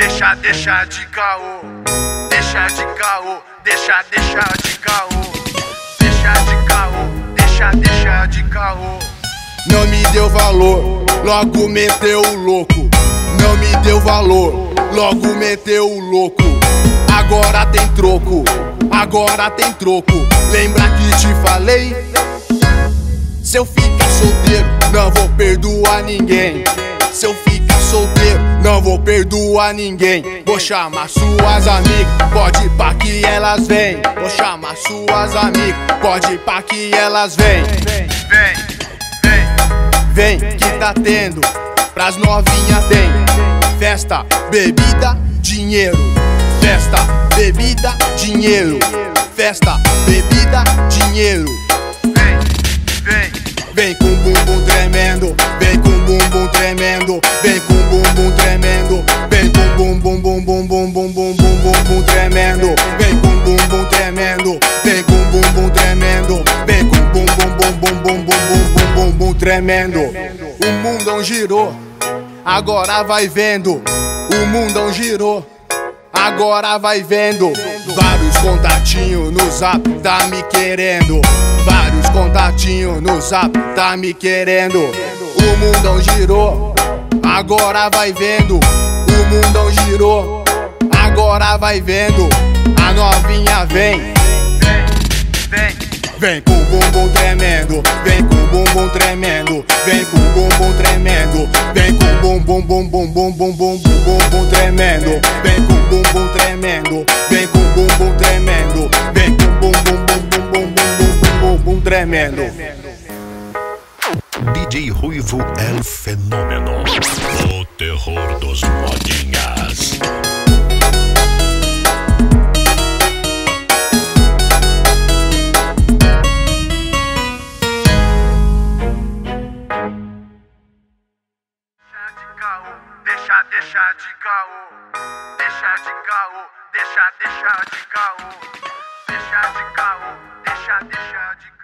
deixa, deixa de caô. Deixa de caô, deixa, deixa de caô. Deixa de caô, deixa, deixa de caô. Não me deu valor, logo meteu o louco. Não me deu valor, logo meteu o louco. Agora tem troco, agora tem troco. Lembra que te falei? Se eu ficar solteiro, não vou perdoar ninguém. Se eu não vou perdoar ninguém. Vou chamar suas amigas, pode pra que elas vêm. Vou chamar suas amigas, pode pra que elas vêm. Vem, vem, vem que tá tendo, pras novinhas tem. Festa, bebida, dinheiro. Festa, bebida, dinheiro. Festa, bebida, dinheiro. Vem, vem, vem com bumbum tremendo, vem com bumbum tremendo, vem com bum bum bum bum bum bum bum bum tremendo, vem com bumbum tremendo, vem com bumbum tremendo, vem com bumbum bum bum bum bum bum bum bum bum tremendo. O mundão girou, agora vai vendo. O mundão girou. Agora vai vendo Vários contatinhos no zap tá me querendo Vários contatinhos no zap tá me querendo O mundão girou Agora vai vendo O mundão girou. Agora vai vendo A novinha vem. Vem com o bumbum tremendo, vem com o bumbum tremendo, vem com o bumbum tremendo, vem com o bumbum bum bum bum bum bum bum bum tremendo, vem com o bumbum tremendo, vem com o bumbum tremendo, vem com o bumbum bum bum bum bum bum bum bum tremendo. DJ Ruivo é o fenômeno, o terror dos modinhas. deixa, deixa de caô. Deixa de caô, deixa, deixa de caô. Deixa de caô, deixa, deixa de caô.